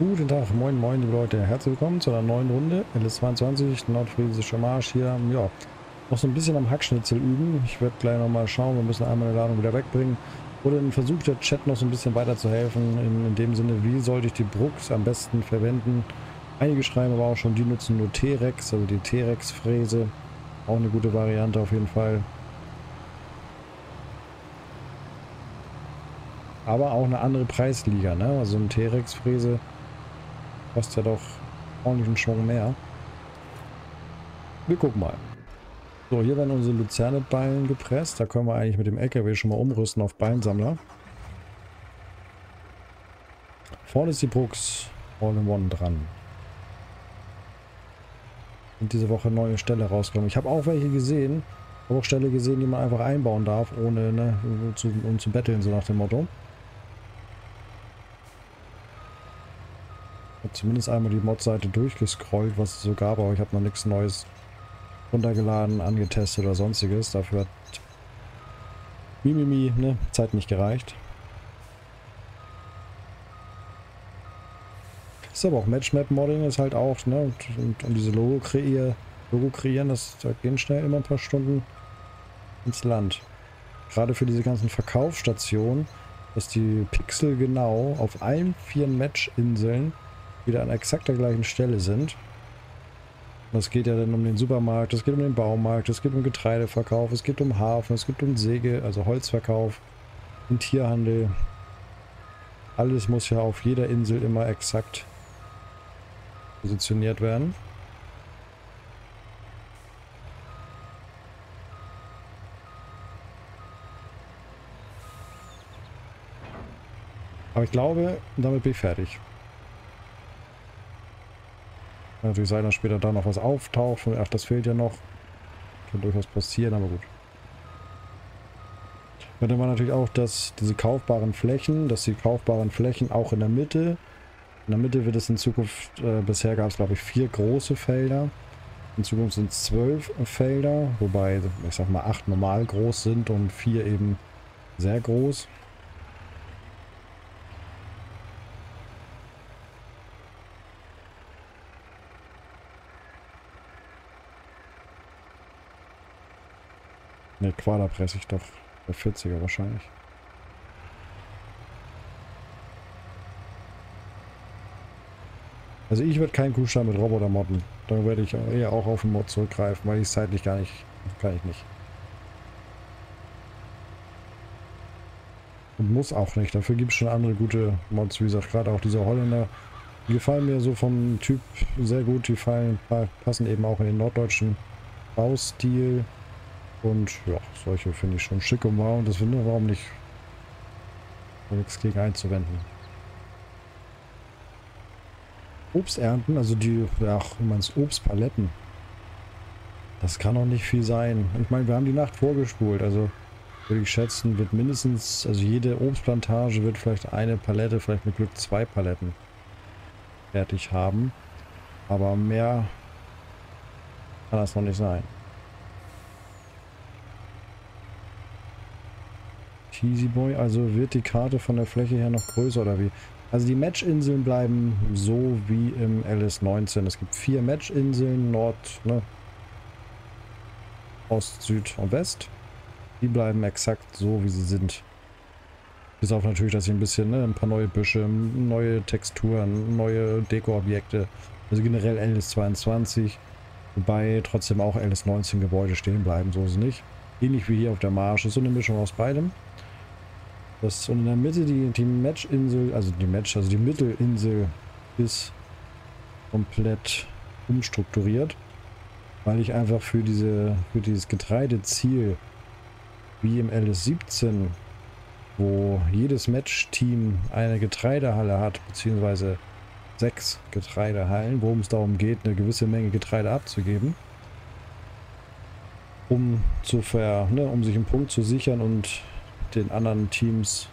Guten Tag, moin moin liebe Leute, herzlich willkommen zu einer neuen Runde, LS22, nordfriesischer Marsch hier, ja, noch so ein bisschen am Hackschnitzel üben, ich werde gleich nochmal schauen, wir müssen einmal eine Ladung wieder wegbringen, oder dann versucht der Chat noch so ein bisschen weiter zu helfen, in, in dem Sinne, wie sollte ich die Brooks am besten verwenden, einige schreiben aber auch schon, die nutzen nur T-Rex, also die T-Rex-Fräse, auch eine gute Variante auf jeden Fall. Aber auch eine andere Preisliga, ne? Also ein T-Rex-Fräse kostet ja doch ordentlichen Schwung mehr. Wir gucken mal. So, hier werden unsere Luzerne-Ballen gepresst. Da können wir eigentlich mit dem LKW schon mal umrüsten auf Ballensammler. Vorne ist die Brooks All-in-One dran. Und diese Woche neue Ställe rausgekommen. Ich habe auch welche gesehen. Ich habe auch Ställe gesehen, die man einfach einbauen darf, ohne ne, zu, um zu betteln, so nach dem Motto. Ich habe zumindest einmal die Mod-Seite durchgescrollt, was es so gab, aber ich habe noch nichts Neues runtergeladen, angetestet oder sonstiges. Dafür hat Mimimi, ne, Zeit nicht gereicht. Ist aber auch Matchmap-Modding ist halt auch, ne, und, und, und diese Logo, kreier, Logo kreieren, das da gehen schnell immer ein paar Stunden ins Land. Gerade für diese ganzen Verkaufsstationen, dass die Pixel genau auf allen vier Match-Inseln wieder an exakt der gleichen Stelle sind. Das geht ja dann um den Supermarkt, es geht um den Baumarkt, es geht um Getreideverkauf, es geht um Hafen, es geht um Säge, also Holzverkauf, den Tierhandel. Alles muss ja auf jeder Insel immer exakt positioniert werden. Aber ich glaube, damit bin ich fertig. Kann natürlich sein, dass später da noch was auftaucht. Ach, das fehlt ja noch. Kann durchaus passieren, aber gut. Und dann war natürlich auch, dass diese kaufbaren Flächen, dass die kaufbaren Flächen auch in der Mitte, in der Mitte wird es in Zukunft, äh, bisher gab es glaube ich vier große Felder. In Zukunft sind es zwölf Felder, wobei ich sag mal acht normal groß sind und vier eben sehr groß. Ne, Quader presse ich doch. Der 40er wahrscheinlich. Also ich werde keinen Kuhstall mit Roboter modden. Da werde ich eher auch auf den Mod zurückgreifen, weil ich es zeitlich gar nicht, kann ich nicht. Und muss auch nicht. Dafür gibt es schon andere gute Mods, wie gesagt, gerade auch diese Holländer. Die gefallen mir so vom Typ sehr gut. Die fallen, passen eben auch in den norddeutschen Baustil. Und ja, solche finde ich schon schick und wow. Und das finde ich, warum nicht? Nichts gegen einzuwenden. Obst ernten, also die, ja, wie man es Obstpaletten. Das kann auch nicht viel sein. Ich meine, wir haben die Nacht vorgespult, also würde ich schätzen, wird mindestens, also jede Obstplantage wird vielleicht eine Palette, vielleicht mit Glück zwei Paletten fertig haben. Aber mehr kann das noch nicht sein. Cheesy Boy. Also wird die Karte von der Fläche her noch größer oder wie? Also die Matchinseln bleiben so wie im LS19. Es gibt vier Matchinseln, Nord, ne? Ost, Süd und West. Die bleiben exakt so, wie sie sind. Bis auf natürlich, dass ich ein bisschen, ne, ein paar neue Büsche, neue Texturen, neue Deko-Objekte. Also generell LS22. Wobei trotzdem auch LS19 Gebäude stehen bleiben, so ist es nicht. Ähnlich wie hier auf der Marsch. Ist so eine Mischung aus beidem. Das und in der Mitte die, die Matchinsel, also die Match, also die Mittelinsel ist komplett umstrukturiert, weil ich einfach für diese für dieses Getreideziel wie im LS17, wo jedes Match-Team eine Getreidehalle hat, beziehungsweise sechs Getreidehallen, worum es darum geht, eine gewisse Menge Getreide abzugeben, um zu ver, ne, um sich einen Punkt zu sichern und den anderen Teams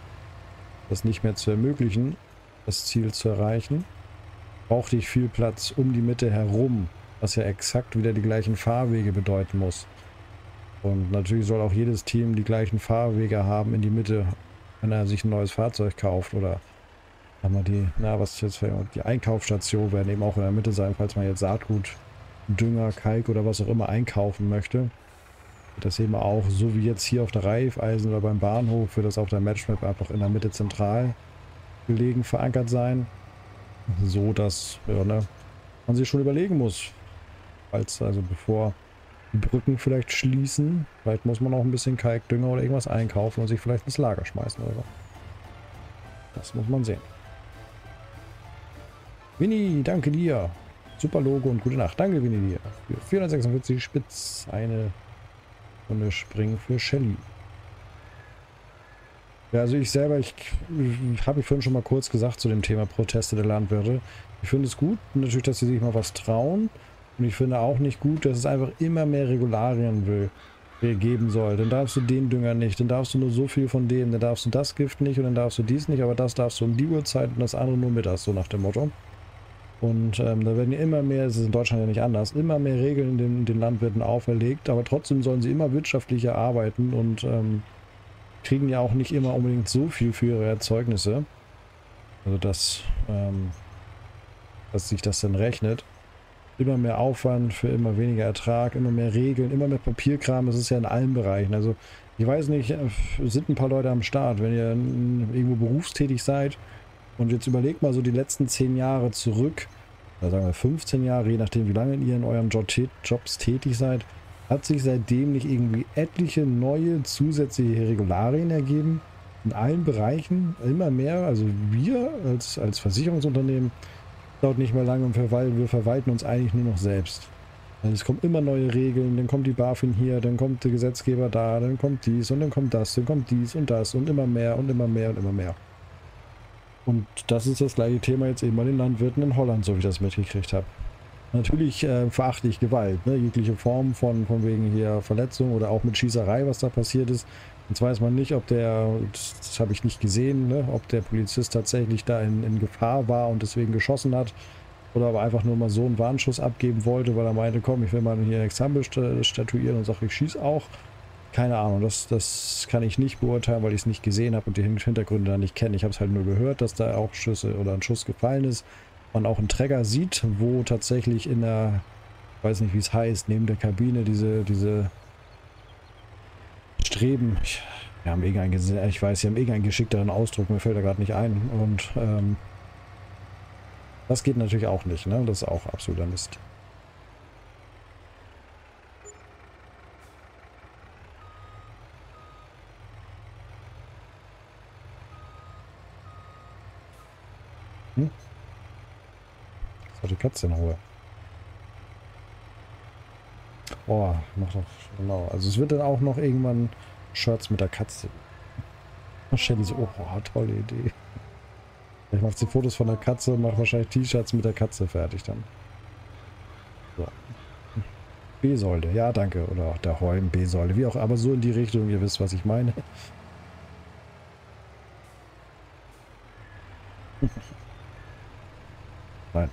das nicht mehr zu ermöglichen, das Ziel zu erreichen, brauchte ich viel Platz um die Mitte herum, was ja exakt wieder die gleichen Fahrwege bedeuten muss. Und natürlich soll auch jedes Team die gleichen Fahrwege haben in die Mitte, wenn er sich ein neues Fahrzeug kauft oder haben wir die, na, was jetzt die Einkaufsstation werden eben auch in der Mitte sein, falls man jetzt Saatgut, Dünger, Kalk oder was auch immer einkaufen möchte. Das sehen wir auch, so wie jetzt hier auf der Reifeisen oder beim Bahnhof, wird das auf der Matchmap einfach in der Mitte zentral gelegen verankert sein. So dass ja, ne, man sich schon überlegen muss, falls also bevor die Brücken vielleicht schließen, vielleicht muss man auch ein bisschen Kalkdünger oder irgendwas einkaufen und sich vielleicht ins Lager schmeißen oder. Das muss man sehen. Winnie, danke dir. Super Logo und gute Nacht. Danke, Winnie, dir. Für 446 Spitz. Eine Runde Springen für Shelly. Ja, also ich selber, ich, ich habe ich vorhin schon mal kurz gesagt zu dem Thema Proteste der Landwirte. Ich finde es gut, natürlich, dass sie sich mal was trauen. Und ich finde auch nicht gut, dass es einfach immer mehr Regularien will geben soll. Dann darfst du den Dünger nicht, dann darfst du nur so viel von dem, dann darfst du das Gift nicht und dann darfst du dies nicht, aber das darfst du um die Uhrzeit und das andere nur mittags, so nach dem Motto. Und ähm, da werden ja immer mehr, es ist in Deutschland ja nicht anders, immer mehr Regeln den, den Landwirten auferlegt, aber trotzdem sollen sie immer wirtschaftlicher arbeiten und ähm, kriegen ja auch nicht immer unbedingt so viel für ihre Erzeugnisse. Also dass, ähm, dass sich das dann rechnet. Immer mehr Aufwand für immer weniger Ertrag, immer mehr Regeln, immer mehr Papierkram, das ist ja in allen Bereichen. Also ich weiß nicht, äh, sind ein paar Leute am Start, wenn ihr irgendwo berufstätig seid, und jetzt überlegt mal so die letzten 10 Jahre zurück, oder sagen wir 15 Jahre, je nachdem wie lange ihr in euren Job, Jobs tätig seid, hat sich seitdem nicht irgendwie etliche neue zusätzliche Regularien ergeben. In allen Bereichen immer mehr. Also wir als, als Versicherungsunternehmen dauert nicht mehr lange und verwalten, wir verwalten uns eigentlich nur noch selbst. Also es kommen immer neue Regeln, dann kommt die BaFin hier, dann kommt der Gesetzgeber da, dann kommt dies und dann kommt das, dann kommt dies und das und immer mehr und immer mehr und immer mehr. Und das ist das gleiche Thema jetzt eben bei den Landwirten in Holland, so wie ich das mitgekriegt habe. Natürlich äh, verachte ich Gewalt, ne? jegliche Form von, von wegen hier Verletzung oder auch mit Schießerei, was da passiert ist. Jetzt weiß man nicht, ob der, das, habe ich nicht gesehen, ne? ob der Polizist tatsächlich da in, in Gefahr war und deswegen geschossen hat. Oder aber einfach nur mal so einen Warnschuss abgeben wollte, weil er meinte, komm, ich will mal hier ein Exempel statuieren und sage, ich schieße auch. Keine Ahnung, das, das kann ich nicht beurteilen, weil ich es nicht gesehen habe und die Hintergründe da nicht kenne. Ich habe es halt nur gehört, dass da auch Schüsse oder ein Schuss gefallen ist. Man auch einen Träger sieht, wo tatsächlich in der, weiß nicht wie es heißt, neben der Kabine diese, diese Streben, ich, wir haben irgendeinen, ich weiß, sie haben irgendeinen geschickteren Ausdruck, mir fällt da gerade nicht ein. Und ähm, das geht natürlich auch nicht, ne? Das ist auch absoluter Mist. War die Katze in Ruhe. Oh, mach doch, genau. Also es wird dann auch noch irgendwann Shirts mit der Katze. Shelly so, oh, tolle Idee. Ich mache die Fotos von der Katze und mache wahrscheinlich T-Shirts mit der Katze fertig dann. So. B-Säule, ja danke. Oder auch der Holm, B-Säule, wie auch, aber so in die Richtung, ihr wisst, was ich meine. Nein.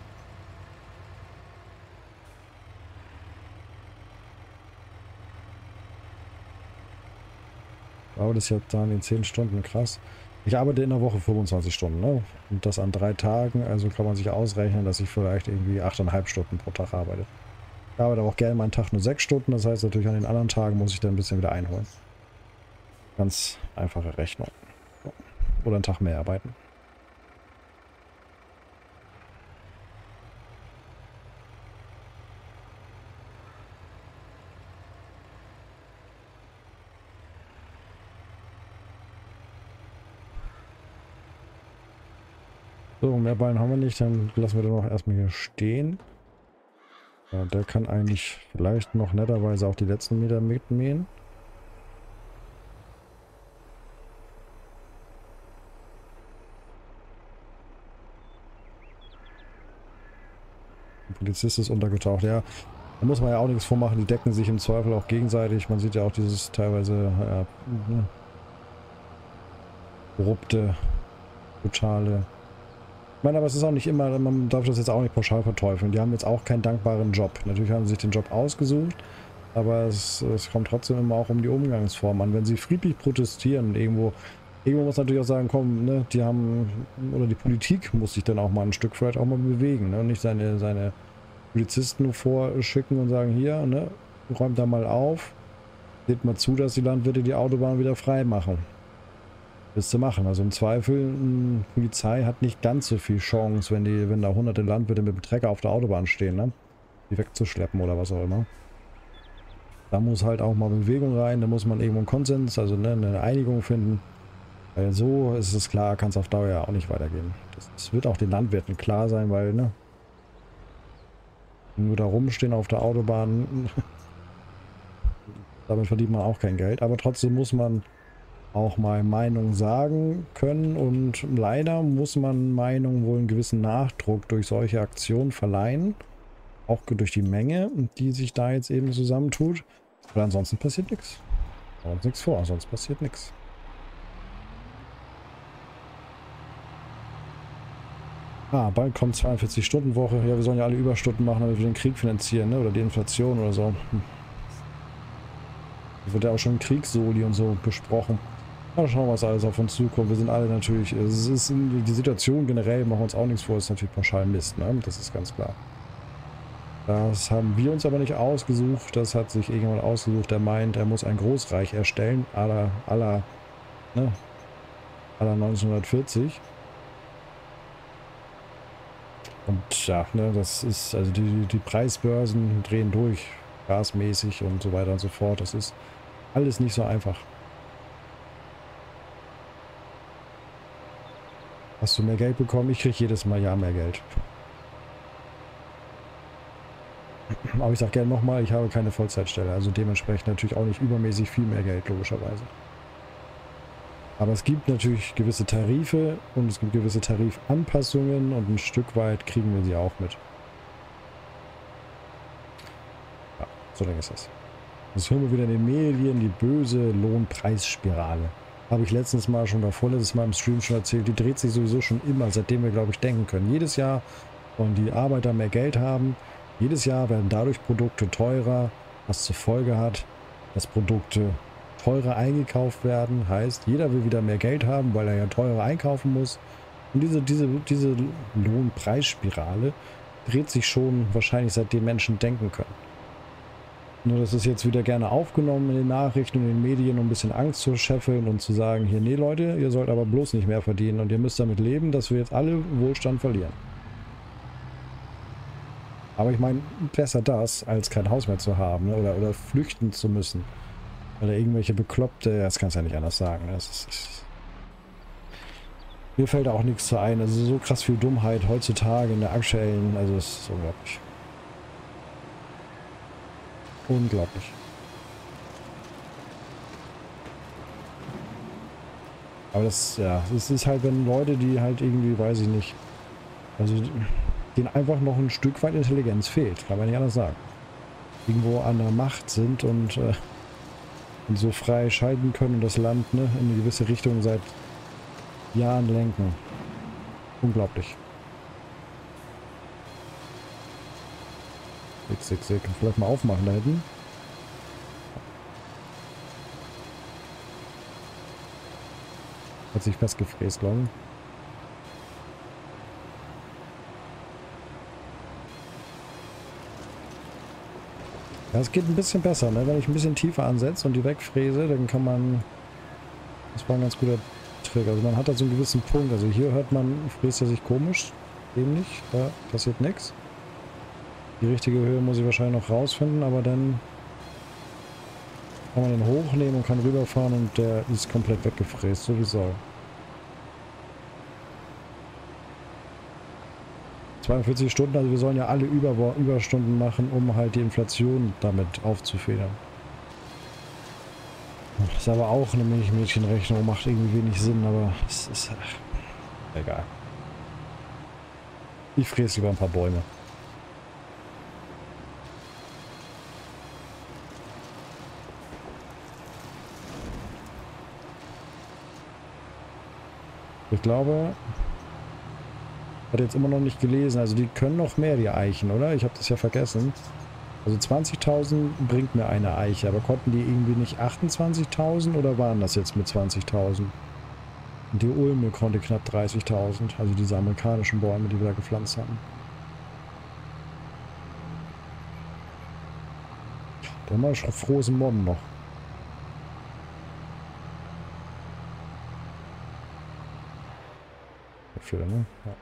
Aber das ist ja dann in 10 Stunden krass. Ich arbeite in der Woche 25 Stunden, ne? Und das an drei Tagen, also kann man sich ausrechnen, dass ich vielleicht irgendwie 8,5 Stunden pro Tag arbeite. Ich arbeite auch gerne meinen Tag nur 6 Stunden, das heißt natürlich an den anderen Tagen muss ich dann ein bisschen wieder einholen. Ganz einfache Rechnung. Oder einen Tag mehr arbeiten. So, mehr Ballen haben wir nicht, dann lassen wir den noch erstmal hier stehen. Ja, der kann eigentlich vielleicht noch netterweise auch die letzten Meter mitmähen. Der Polizist ist untergetaucht, ja. Da muss man ja auch nichts vormachen, die decken sich im Zweifel auch gegenseitig. Man sieht ja auch dieses teilweise ja, ne, brutale ich meine, aber es ist auch nicht immer, man darf das jetzt auch nicht pauschal verteufeln. Die haben jetzt auch keinen dankbaren Job. Natürlich haben sie sich den Job ausgesucht, aber es, es kommt trotzdem immer auch um die Umgangsform an. Wenn sie friedlich protestieren irgendwo Irgendwo muss natürlich auch sagen, komm, ne, die haben, oder die Politik muss sich dann auch mal ein Stück vielleicht auch mal bewegen, ne, und nicht seine, seine Polizisten vorschicken und sagen, hier, ne, räumt da mal auf, seht mal zu, dass die Landwirte die Autobahn wieder frei machen. Willst du machen. Also im Zweifel, eine Polizei hat nicht ganz so viel Chance, wenn die, wenn da hunderte Landwirte mit dem Trecker auf der Autobahn stehen, ne? Die wegzuschleppen oder was auch immer. Da muss halt auch mal Bewegung rein, da muss man irgendwo einen Konsens, also ne, eine Einigung finden. Weil so ist es klar, kann es auf Dauer ja auch nicht weitergehen. Das, das, wird auch den Landwirten klar sein, weil, ne? Nur da rumstehen auf der Autobahn, damit verdient man auch kein Geld. Aber trotzdem muss man auch mal Meinung sagen können und leider muss man Meinung wohl einen gewissen Nachdruck durch solche Aktionen verleihen. Auch durch die Menge, die sich da jetzt eben zusammentut. Weil ansonsten passiert nichts. Sonst nichts vor, sonst passiert nichts. Ah, bald kommt 42-Stunden-Woche. Ja, wir sollen ja alle Überstunden machen, damit wir den Krieg finanzieren, ne? Oder die Inflation oder so. Hm. Wird ja auch schon Kriegssoli und so besprochen. Mal schauen, was alles auf uns zukommt. Wir sind alle natürlich, es ist die Situation generell, machen wir uns auch nichts vor, ist natürlich pauschal Mist, ne? Das ist ganz klar. Das haben wir uns aber nicht ausgesucht. Das hat sich irgendjemand ausgesucht, der meint, er muss ein Großreich erstellen, aller, aller, ne, aller 1940. Und ja, ne, das ist, also die, die Preisbörsen drehen durch, gasmäßig und so weiter und so fort. Das ist alles nicht so einfach. Hast du mehr Geld bekommen? Ich kriege jedes Mal ja mehr Geld. Aber ich sage gerne nochmal, ich habe keine Vollzeitstelle. Also dementsprechend natürlich auch nicht übermäßig viel mehr Geld, logischerweise. Aber es gibt natürlich gewisse Tarife und es gibt gewisse Tarifanpassungen und ein Stück weit kriegen wir sie auch mit. Ja, so lange ist das. Jetzt hören wir wieder in den Medien die böse Lohnpreisspirale. Habe ich letztens mal schon oder vorletztes Mal im Stream schon erzählt. Die dreht sich sowieso schon immer, seitdem wir, glaube ich, denken können. Jedes Jahr wollen die Arbeiter mehr Geld haben. Jedes Jahr werden dadurch Produkte teurer, was zur Folge hat, dass Produkte teurer eingekauft werden. Heißt, jeder will wieder mehr Geld haben, weil er ja teurer einkaufen muss. Und diese, diese, diese Lohnpreisspirale dreht sich schon wahrscheinlich seitdem Menschen denken können. Nur das ist jetzt wieder gerne aufgenommen in den Nachrichten und in den Medien, um ein bisschen Angst zu scheffeln und zu sagen, hier, nee Leute, ihr sollt aber bloß nicht mehr verdienen und ihr müsst damit leben, dass wir jetzt alle Wohlstand verlieren. Aber ich meine, besser das, als kein Haus mehr zu haben ne? oder, oder flüchten zu müssen. Oder irgendwelche Bekloppte, das kannst du ja nicht anders sagen. Das ist, ist mir fällt da auch nichts zu ein. Also so krass viel Dummheit heutzutage in der aktuellen, also es ist unglaublich. Unglaublich. Aber das, ja, es ist halt, wenn Leute, die halt irgendwie, weiß ich nicht, also denen einfach noch ein Stück weit Intelligenz fehlt, kann man nicht anders sagen. Irgendwo an der Macht sind und, äh, und so frei schalten können und das Land ne, in eine gewisse Richtung seit Jahren lenken. Unglaublich. Six, six, six. Vielleicht mal aufmachen da hinten. Hat sich festgefräst, glaube ich. Ja, es geht ein bisschen besser, ne? Wenn ich ein bisschen tiefer ansetze und die wegfräse, dann kann man... Das war ein ganz guter Trick. Also man hat da so einen gewissen Punkt. Also hier hört man, fräst er sich komisch. Ähnlich. Da passiert nichts. Die richtige Höhe muss ich wahrscheinlich noch rausfinden, aber dann kann man den hochnehmen und kann rüberfahren und der ist komplett weggefräst, so wie soll. 42 Stunden, also wir sollen ja alle Über Überstunden machen, um halt die Inflation damit aufzufedern. Das ist aber auch eine Milchmädchenrechnung, macht irgendwie wenig Sinn, aber es ist ach, egal. Ich fräse lieber ein paar Bäume. Ich glaube, hat jetzt immer noch nicht gelesen. Also die können noch mehr, die Eichen, oder? Ich habe das ja vergessen. Also 20.000 bringt mir eine Eiche. Aber konnten die irgendwie nicht 28.000 oder waren das jetzt mit 20.000? Die Ulme konnte knapp 30.000, also diese amerikanischen Bäume, die wir da gepflanzt haben. Da mal frohes Modden noch. Dafür, ne? Ja.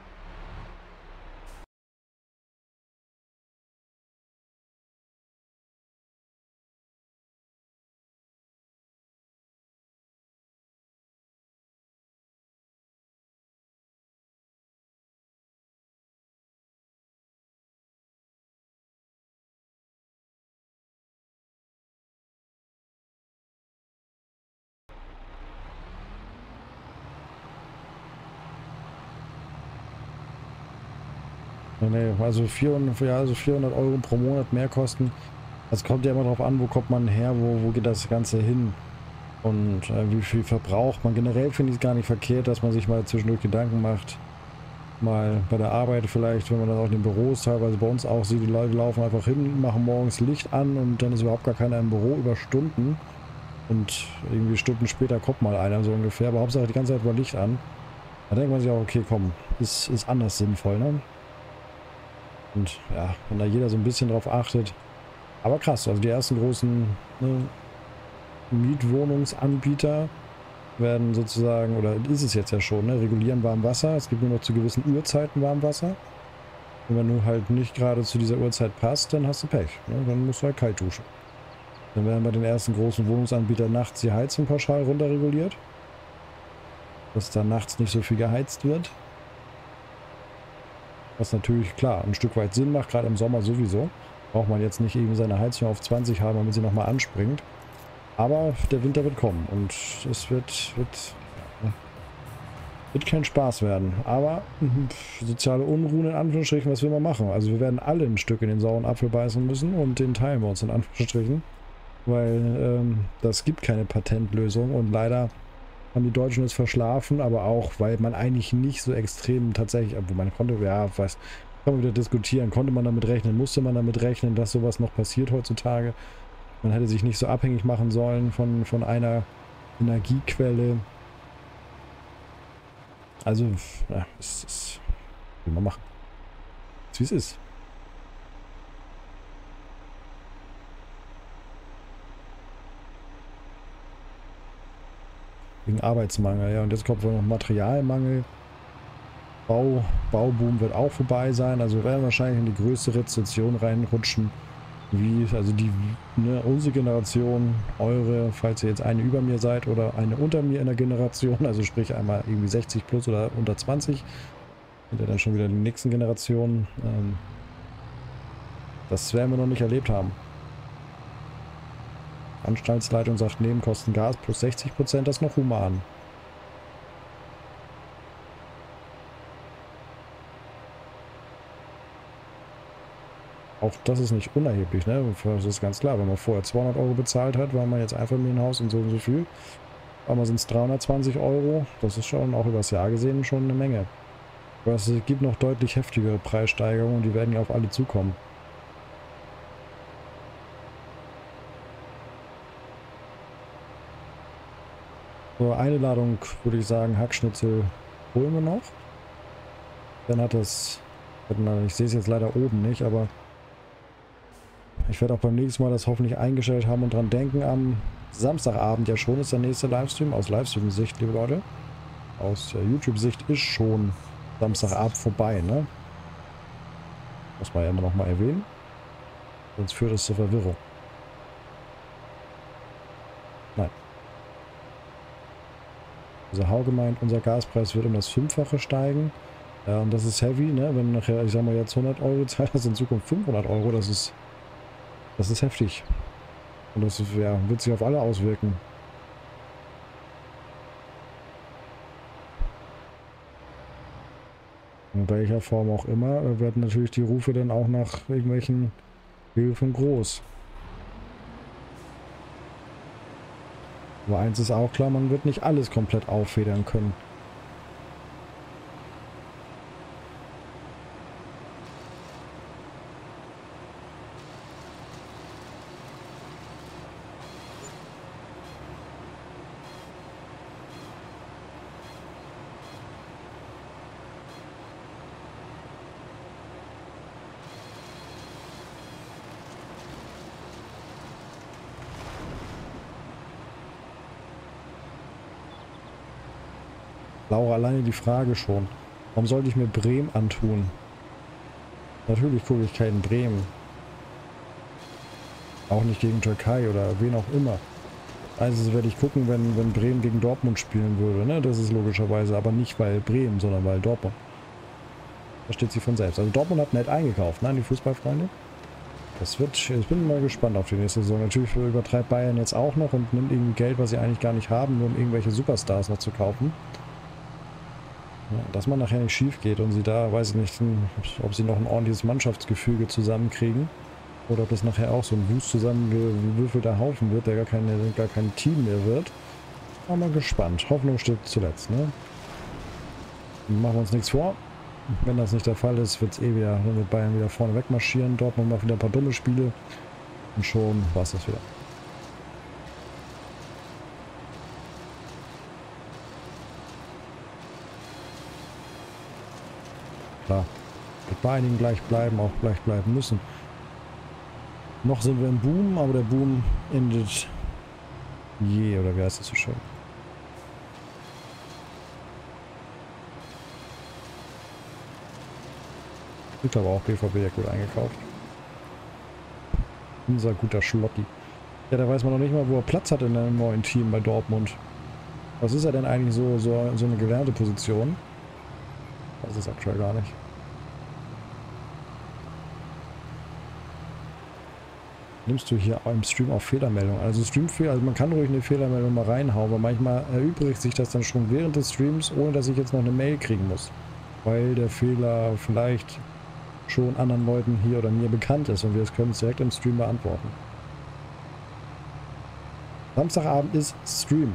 Nee, also 400, ja, also 400 Euro pro Monat mehr kosten. Es kommt ja immer darauf an, wo kommt man her, wo, wo geht das Ganze hin und äh, wie viel verbraucht man. Generell finde ich es gar nicht verkehrt, dass man sich mal zwischendurch Gedanken macht, mal bei der Arbeit vielleicht, wenn man das auch in den Büros teilweise bei uns auch sieht, die Leute laufen einfach hin, machen morgens Licht an und dann ist überhaupt gar keiner im Büro über Stunden und irgendwie Stunden später kommt mal einer so ungefähr, aber Hauptsache die ganze Zeit war Licht an. Da denkt man sich auch, okay, komm, ist, ist anders sinnvoll, ne? Und ja, wenn da jeder so ein bisschen drauf achtet. Aber krass, also die ersten großen ne, Mietwohnungsanbieter werden sozusagen, oder ist es jetzt ja schon, ne, regulieren Warmwasser. Es gibt nur noch zu gewissen Uhrzeiten Warmwasser. Und wenn du halt nicht gerade zu dieser Uhrzeit passt, dann hast du Pech. Ne? Dann musst du halt kalt duschen. Dann werden bei den ersten großen Wohnungsanbietern nachts die Heizung pauschal runterreguliert. Dass da nachts nicht so viel geheizt wird. Was natürlich, klar, ein Stück weit Sinn macht, gerade im Sommer sowieso. Braucht man jetzt nicht eben seine Heizung auf 20 haben, damit sie nochmal anspringt. Aber der Winter wird kommen und es wird, wird, wird kein Spaß werden. Aber pff, soziale Unruhen in Anführungsstrichen, was will man machen? Also wir werden alle ein Stück in den sauren Apfel beißen müssen und den teilen wir uns in Anführungsstrichen. Weil ähm, das gibt keine Patentlösung und leider haben die Deutschen es verschlafen, aber auch, weil man eigentlich nicht so extrem tatsächlich, wo man konnte, ja, was, kann man wieder diskutieren, konnte man damit rechnen, musste man damit rechnen, dass sowas noch passiert heutzutage. Man hätte sich nicht so abhängig machen sollen von, von einer Energiequelle. Also, ja, es ist, wie man machen. Wie es ist. Wegen Arbeitsmangel, ja. Und jetzt kommt noch Materialmangel. Bau, Bauboom wird auch vorbei sein. Also wir werden wahrscheinlich in die größte Rezession reinrutschen. Wie, also die, ne, unsere Generation, eure, falls ihr jetzt eine über mir seid oder eine unter mir in der Generation, also sprich einmal irgendwie 60 plus oder unter 20, sind ja dann schon wieder die nächsten Generationen. Ähm, das werden wir noch nicht erlebt haben. Anstaltsleitung sagt Nebenkosten Gas plus 60 Prozent, das ist noch human. Auch das ist nicht unerheblich, ne? Das ist ganz klar, wenn man vorher 200 Euro bezahlt hat, war man jetzt einfach mir ein Haus und so und so viel. Aber sind es 320 Euro, das ist schon auch übers Jahr gesehen schon eine Menge. Aber es gibt noch deutlich heftigere Preissteigerungen, die werden ja auf alle zukommen. So, eine Ladung, würde ich sagen, Hackschnitzel holen wir noch. Dann hat das, ich sehe es jetzt leider oben nicht, aber ich werde auch beim nächsten Mal das hoffentlich eingestellt haben und dran denken. Am Samstagabend ja schon ist der nächste Livestream. Aus Livestream-Sicht, liebe Leute. Aus YouTube-Sicht ist schon Samstagabend vorbei, ne? Muss man ja immer noch mal erwähnen. Sonst führt es zur Verwirrung. Also Hau gemeint, unser Gaspreis wird um das Fünffache steigen. Und das ist heavy, ne? Wenn nachher, ich sag mal, jetzt 100 Euro zahlt, hast in Zukunft 500 Euro, das ist, das ist heftig. Und das ja, wird sich auf alle auswirken. In welcher Form auch immer, werden natürlich die Rufe dann auch nach irgendwelchen Hilfen groß. Aber eins ist auch klar, man wird nicht alles komplett auffedern können. Die Frage schon. Warum sollte ich mir Bremen antun? Natürlich gucke ich keinen Bremen. Auch nicht gegen Türkei oder wen auch immer. Also werde ich gucken, wenn, wenn Bremen gegen Dortmund spielen würde. Ne? Das ist logischerweise aber nicht weil Bremen, sondern weil Dortmund. Da steht sie von selbst. Also Dortmund hat nett eingekauft, ne, die Fußballfreunde. Das wird, ich bin mal gespannt auf die nächste Saison. Natürlich übertreibt Bayern jetzt auch noch und nimmt irgendwie Geld, was sie eigentlich gar nicht haben, nur um irgendwelche Superstars noch zu kaufen. Dass man nachher nicht schief geht und sie da, weiß ich nicht, ob sie noch ein ordentliches Mannschaftsgefüge zusammenkriegen. Oder ob das nachher auch so ein Wust zusammengewürfelter Haufen wird, der gar, keine, gar kein Team mehr wird. Aber mal gespannt. Hoffnung steht zuletzt, ne? Machen wir uns nichts vor. Wenn das nicht der Fall ist, wird es eh wieder mit Bayern wieder vorne wegmarschieren. Dortmund macht wieder ein paar dumme Spiele. Und schon war es das wieder. Klar. Wird bei einigen gleich bleiben, auch gleich bleiben müssen. Noch sind wir im Boom, aber der Boom endet je, oder wie heißt das so schön? Ich glaube auch BVB ja gut eingekauft. Unser guter Schlotti. Ja, da weiß man noch nicht mal, wo er Platz hat in einem neuen Team bei Dortmund. Was ist er denn eigentlich so, so, so eine gelernte Position? Das ist aktuell gar nicht. Nimmst du hier im Stream auch Fehlermeldungen? Also Streamfehler, also man kann ruhig eine Fehlermeldung mal reinhauen, aber manchmal erübrigt sich das dann schon während des Streams, ohne dass ich jetzt noch eine Mail kriegen muss. Weil der Fehler vielleicht schon anderen Leuten hier oder mir bekannt ist und wir es können direkt im Stream beantworten. Samstagabend ist Stream.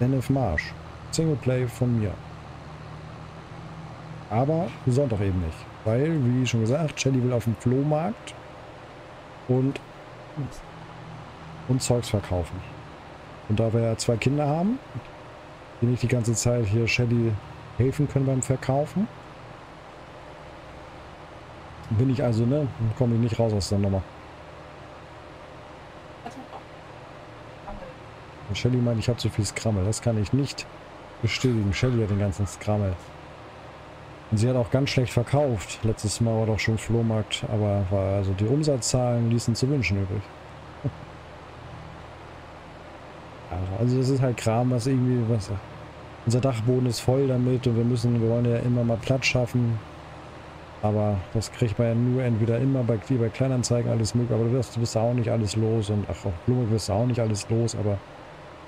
NF Marsch. Singleplay von mir. Aber Sonntag eben nicht. Weil, wie schon gesagt, Shelly will auf dem Flohmarkt und, und Zeugs verkaufen. Und da wir ja zwei Kinder haben, die nicht die ganze Zeit hier Shelly helfen können beim Verkaufen, bin ich also, ne, komme ich nicht raus aus der Nummer. Und Shelly meint, ich habe zu viel Skrammel. Das kann ich nicht bestätigen. Shelly hat den ganzen Skrammel. Und sie hat auch ganz schlecht verkauft. Letztes Mal war doch schon Flohmarkt, aber war also die Umsatzzahlen ließen zu wünschen übrig. also das ist halt Kram, was irgendwie, was, unser Dachboden ist voll damit und wir müssen, wir wollen ja immer mal Platz schaffen. Aber das kriegt man ja nur entweder immer bei, bei Kleinanzeigen alles möglich, aber du wirst, du wirst auch nicht alles los und ach, auf Blume wirst du auch nicht alles los, aber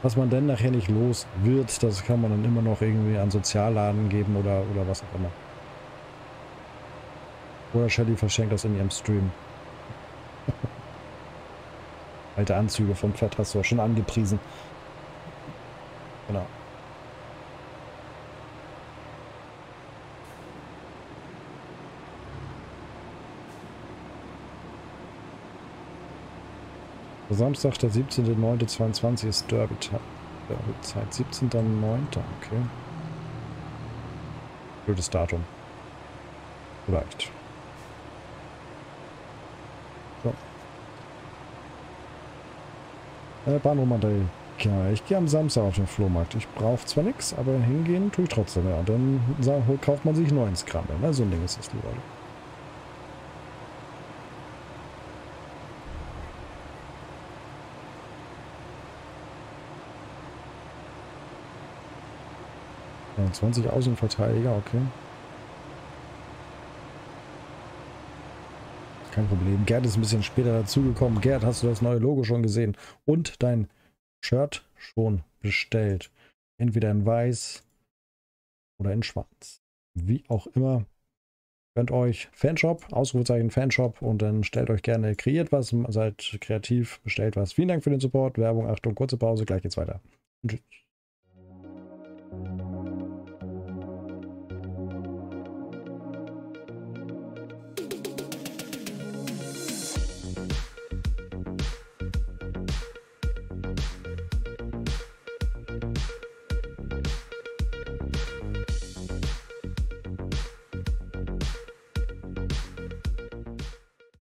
was man denn nachher nicht los wird, das kann man dann immer noch irgendwie an Sozialladen geben oder, oder was auch immer. Oder Shelly verschenkt das in ihrem Stream. Alte Anzüge vom Pferd hast du ja schon angepriesen. Genau. Samstag, der 17.09.22 ist Derby-Zeit. Derby 17.09. Okay. Blödes Datum. Vielleicht. Äh, Bahnromantik. Ja, ich gehe am Samstag auf den Flohmarkt. Ich brauche zwar nichts, aber hingehen tue ich trotzdem. Ja, dann kauft man sich neuen Skrammel. Ne? So ein Ding ist das. Leute. 20 Außenverteidiger, okay. Kein Problem. Gerd ist ein bisschen später dazugekommen. Gerd, hast du das neue Logo schon gesehen? Und dein Shirt schon bestellt. Entweder in weiß oder in schwarz. Wie auch immer. Könnt euch Fanshop, Ausrufezeichen Fanshop und dann stellt euch gerne, kreiert was, seid kreativ, bestellt was. Vielen Dank für den Support. Werbung, Achtung, kurze Pause, gleich geht's weiter. Und tschüss.